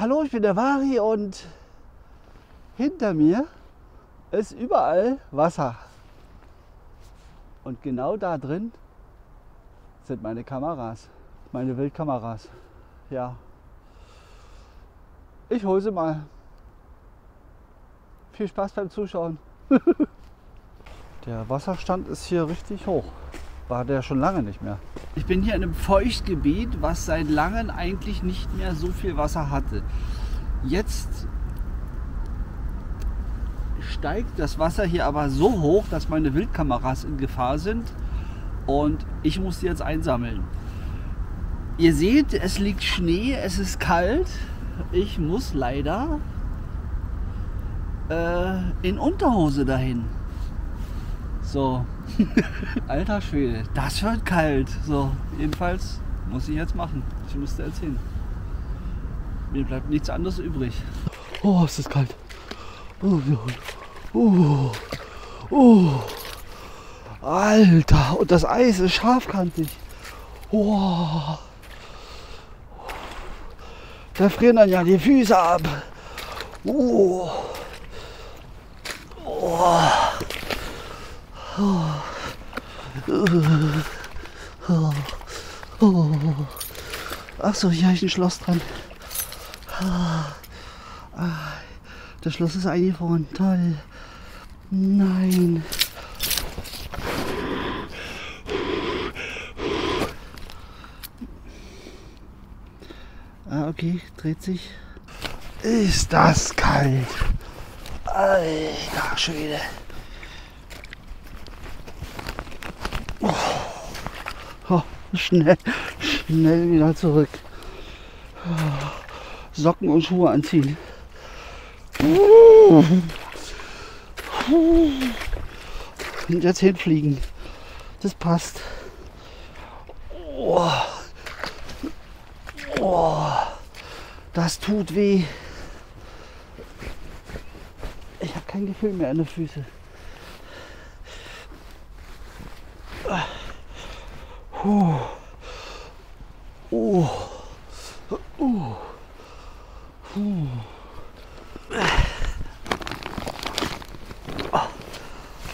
Hallo, ich bin der Vari und hinter mir ist überall Wasser. Und genau da drin sind meine Kameras, meine Wildkameras. Ja. Ich hole sie mal. Viel Spaß beim Zuschauen. der Wasserstand ist hier richtig hoch. War der schon lange nicht mehr. Ich bin hier in einem Feuchtgebiet, was seit langem eigentlich nicht mehr so viel Wasser hatte. Jetzt steigt das Wasser hier aber so hoch, dass meine Wildkameras in Gefahr sind und ich muss die jetzt einsammeln. Ihr seht, es liegt Schnee, es ist kalt. Ich muss leider äh, in Unterhose dahin. So, alter Schwede, das wird kalt. So, jedenfalls muss ich jetzt machen. Ich musste erzählen. Mir bleibt nichts anderes übrig. Oh, ist das kalt. Oh, oh, oh. Alter, und das Eis ist scharfkantig. Oh. Da frieren dann ja die Füße ab. Oh. Oh. Oh. Oh. Ach so, hier habe ich ein Schloss dran. Das Schloss ist eingefroren. Toll. Nein. Ah, okay, dreht sich. Ist das kalt. Alter Schwede. Oh. Oh, schnell, schnell wieder zurück. Socken und Schuhe anziehen. Und jetzt hinfliegen. Das passt. Oh. Oh. Das tut weh. Ich habe kein Gefühl mehr an den Füßen. Puh. Oh. Uh. Puh.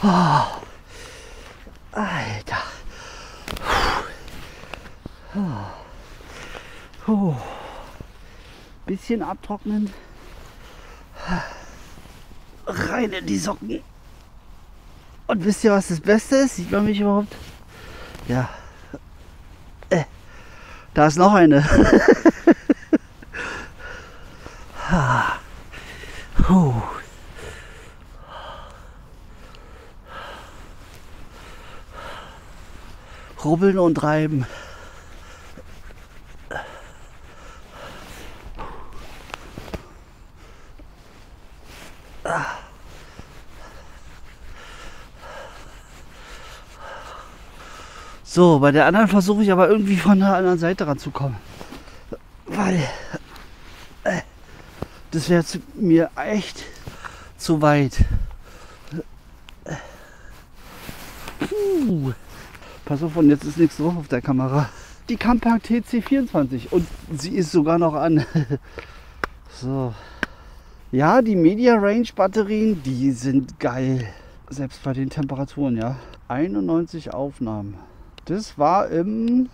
Oh. Alter. Puh. Bisschen abtrocknen. Rein in die Socken. Und wisst ihr, was das Beste ist? Sieht man mich überhaupt? Ja. Da ist noch eine. Puh. Rubbeln und reiben. So, bei der anderen versuche ich aber irgendwie von der anderen Seite ranzukommen. Weil äh, das wäre mir echt zu weit. Puh. Pass auf, und jetzt ist nichts drauf auf der Kamera. Die Compact TC24 und sie ist sogar noch an. so. Ja, die Media Range Batterien, die sind geil. Selbst bei den Temperaturen, ja. 91 Aufnahmen. Das war im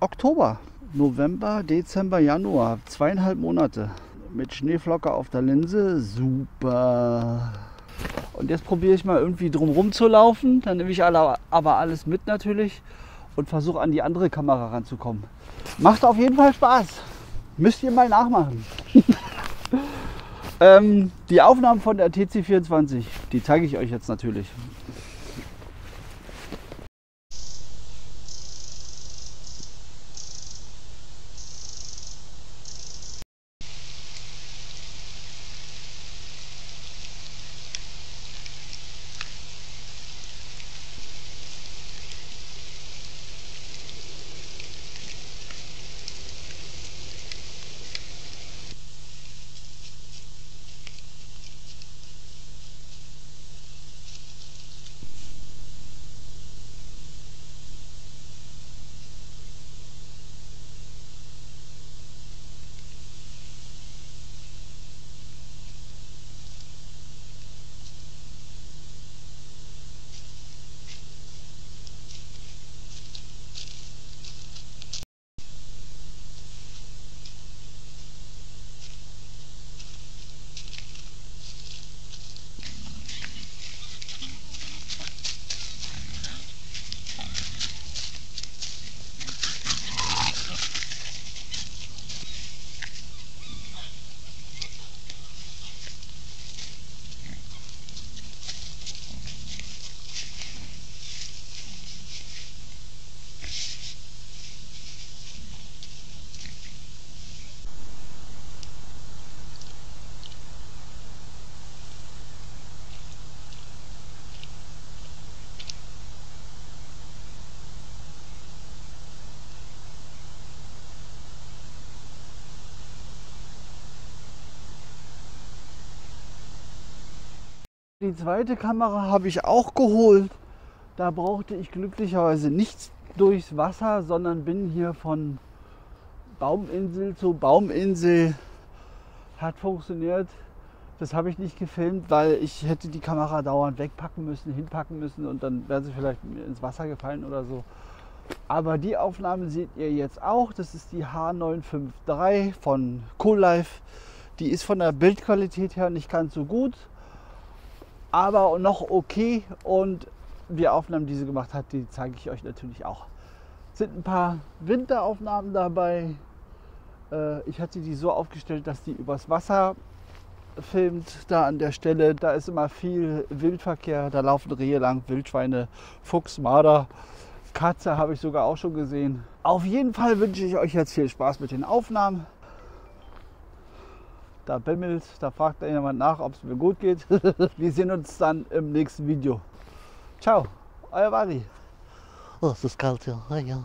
Oktober, November, Dezember, Januar. Zweieinhalb Monate mit Schneeflocke auf der Linse. Super. Und jetzt probiere ich mal irgendwie drum zu laufen. Dann nehme ich alle, aber alles mit natürlich und versuche an die andere Kamera ranzukommen. Macht auf jeden Fall Spaß. Müsst ihr mal nachmachen. ähm, die Aufnahmen von der TC24, die zeige ich euch jetzt natürlich. Die zweite Kamera habe ich auch geholt. Da brauchte ich glücklicherweise nichts durchs Wasser, sondern bin hier von Bauminsel zu Bauminsel. Hat funktioniert. Das habe ich nicht gefilmt, weil ich hätte die Kamera dauernd wegpacken müssen, hinpacken müssen und dann wäre sie vielleicht ins Wasser gefallen oder so. Aber die Aufnahme seht ihr jetzt auch. Das ist die H953 von CoolLife. Die ist von der Bildqualität her nicht ganz so gut, aber noch okay. Und die Aufnahmen, die sie gemacht hat, die zeige ich euch natürlich auch. Es sind ein paar Winteraufnahmen dabei. Äh, ich hatte die so aufgestellt, dass die übers Wasser filmt da an der Stelle. Da ist immer viel Wildverkehr. Da laufen Rehe lang, Wildschweine, Fuchs, Marder, Katze habe ich sogar auch schon gesehen. Auf jeden Fall wünsche ich euch jetzt viel Spaß mit den Aufnahmen. Da bimmelt, da fragt jemand nach, ob es mir gut geht. Wir sehen uns dann im nächsten Video. Ciao, euer Wari. Oh, es ist kalt, ja. ja.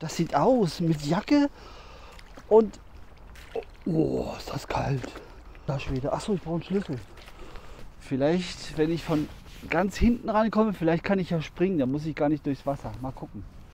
Das sieht aus mit Jacke und. Oh, ist das kalt. Da Schwede. Achso, ich brauche einen Schlüssel. Vielleicht, wenn ich von ganz hinten rankomme, vielleicht kann ich ja springen. Da muss ich gar nicht durchs Wasser. Mal gucken.